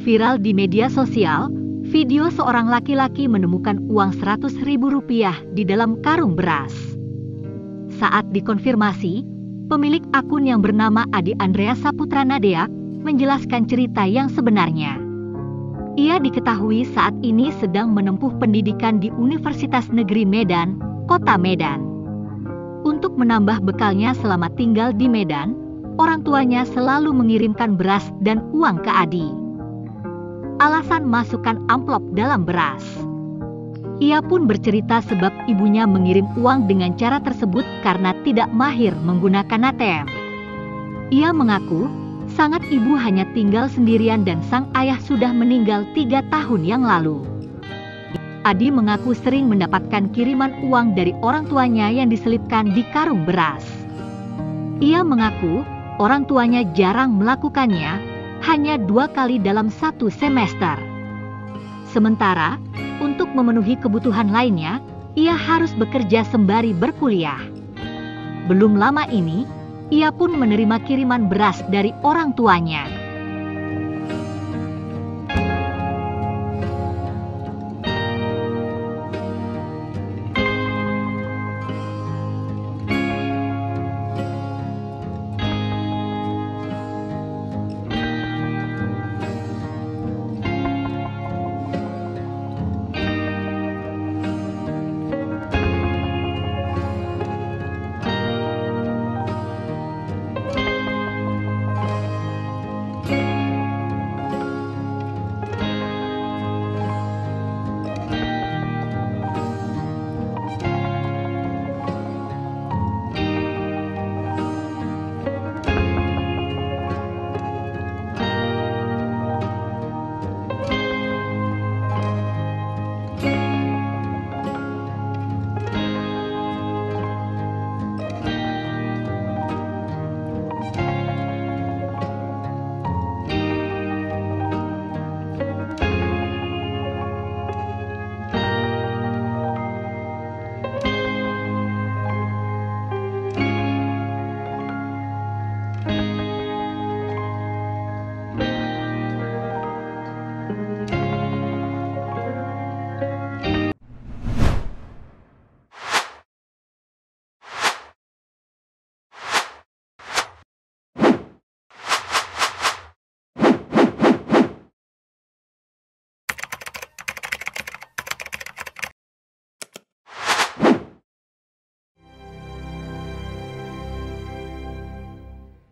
Viral di media sosial, video seorang laki-laki menemukan uang 100 ribu rupiah di dalam karung beras. Saat dikonfirmasi, pemilik akun yang bernama Adi Andrea Saputra Nadeak menjelaskan cerita yang sebenarnya. Ia diketahui saat ini sedang menempuh pendidikan di Universitas Negeri Medan, Kota Medan. Untuk menambah bekalnya selama tinggal di Medan, orang tuanya selalu mengirimkan beras dan uang ke Adi alasan masukkan amplop dalam beras. Ia pun bercerita sebab ibunya mengirim uang dengan cara tersebut karena tidak mahir menggunakan ATM. Ia mengaku, sangat ibu hanya tinggal sendirian dan sang ayah sudah meninggal tiga tahun yang lalu. Adi mengaku sering mendapatkan kiriman uang dari orang tuanya yang diselipkan di karung beras. Ia mengaku orang tuanya jarang melakukannya hanya dua kali dalam satu semester. Sementara, untuk memenuhi kebutuhan lainnya, ia harus bekerja sembari berkuliah. Belum lama ini, ia pun menerima kiriman beras dari orang tuanya.